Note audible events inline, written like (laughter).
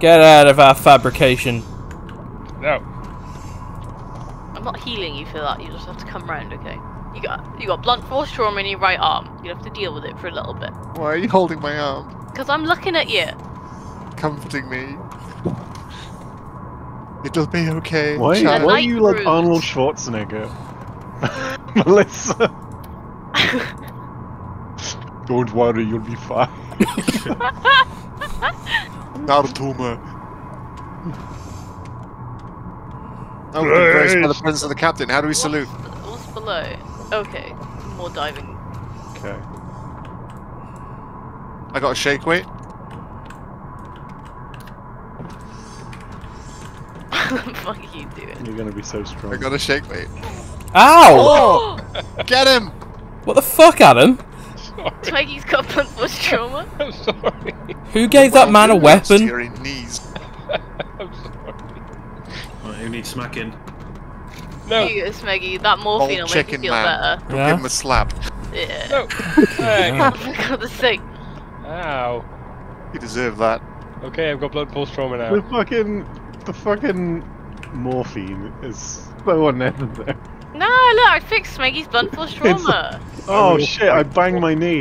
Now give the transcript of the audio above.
Get out of our fabrication. No. I'm not healing you for that. You just have to come round, okay? You got you got blunt force trauma in your right arm. You have to deal with it for a little bit. Why are you holding my arm? Cause I'm looking at you. Comforting me. It'll be okay. Why, why are Light you like. Arnold Schwarzenegger? (laughs) Melissa. (laughs) Don't worry, you'll be fine. (laughs) Naruto. Oh, embraced by the presence of the captain. How do we salute? What's, what's below? Okay, more diving. Okay. I got a shake weight. (laughs) What fuck are you doing? You're gonna be so strong. I got a shake weight. Ow! Oh! (gasps) Get him! What the fuck, Adam? Twiggy's got blunt force trauma. (laughs) I'm sorry. Who gave that man a To weapon? your knees. (laughs) I'm sorry. Right, who needs smacking? No. You go, Smeggy. That morphine Old will make you feel man. better. Go Yeah? give him a slap. Yeah. No. (laughs) Hey. Yeah. For God's sake. Ow. You deserve that. Okay, I've got blood force trauma now. The fucking, the fucking morphine is so unnecessary. No, look, I fixed Smeggy's blunt force trauma. Oh shit! I banged my knee.